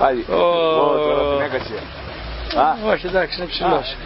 Πάλι. Ω. Τώρα την έκασε. Όχι, εντάξει, είναι ψηλός.